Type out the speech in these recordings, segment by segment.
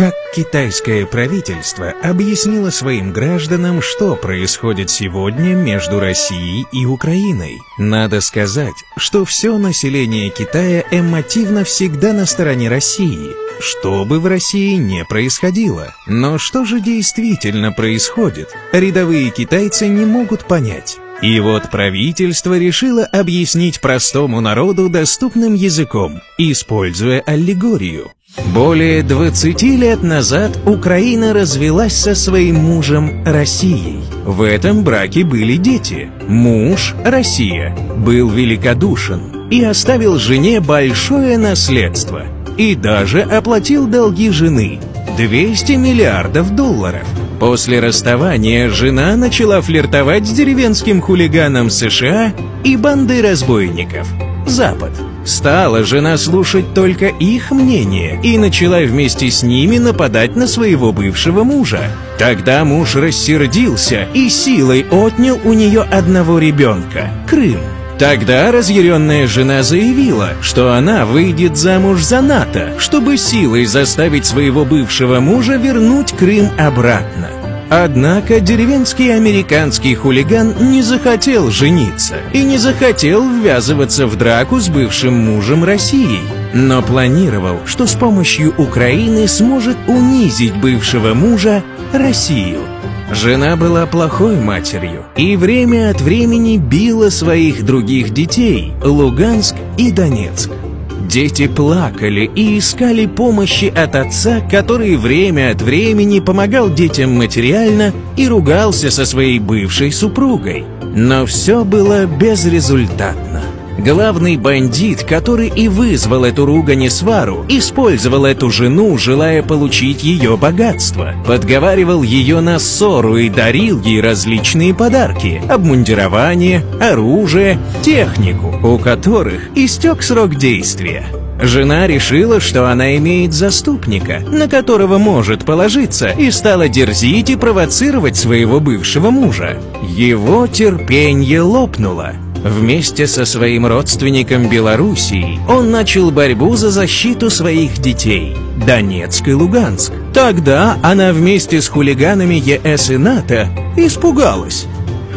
Как китайское правительство объяснило своим гражданам, что происходит сегодня между Россией и Украиной? Надо сказать, что все население Китая эмотивно всегда на стороне России, что бы в России не происходило. Но что же действительно происходит? Рядовые китайцы не могут понять. И вот правительство решило объяснить простому народу доступным языком, используя аллегорию. Более 20 лет назад Украина развелась со своим мужем Россией. В этом браке были дети. Муж, Россия, был великодушен и оставил жене большое наследство. И даже оплатил долги жены – 200 миллиардов долларов. После расставания жена начала флиртовать с деревенским хулиганом США и бандой разбойников – Запад – Стала жена слушать только их мнение и начала вместе с ними нападать на своего бывшего мужа. Тогда муж рассердился и силой отнял у нее одного ребенка – Крым. Тогда разъяренная жена заявила, что она выйдет замуж за НАТО, чтобы силой заставить своего бывшего мужа вернуть Крым обратно. Однако деревенский американский хулиган не захотел жениться и не захотел ввязываться в драку с бывшим мужем России, но планировал, что с помощью Украины сможет унизить бывшего мужа Россию. Жена была плохой матерью и время от времени била своих других детей Луганск и Донецк. Дети плакали и искали помощи от отца, который время от времени помогал детям материально и ругался со своей бывшей супругой. Но все было безрезультатно. Главный бандит, который и вызвал эту ругань и свару, использовал эту жену, желая получить ее богатство. Подговаривал ее на ссору и дарил ей различные подарки – обмундирование, оружие, технику, у которых истек срок действия. Жена решила, что она имеет заступника, на которого может положиться, и стала дерзить и провоцировать своего бывшего мужа. Его терпение лопнуло. Вместе со своим родственником Белоруссией он начал борьбу за защиту своих детей – Донецк и Луганск. Тогда она вместе с хулиганами ЕС и НАТО испугалась.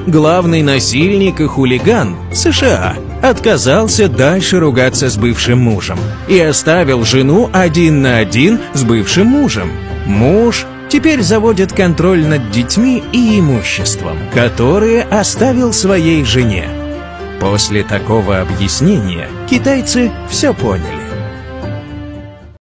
Главный насильник и хулиган – США – отказался дальше ругаться с бывшим мужем и оставил жену один на один с бывшим мужем. Муж теперь заводит контроль над детьми и имуществом, которые оставил своей жене. После такого объяснения китайцы все поняли.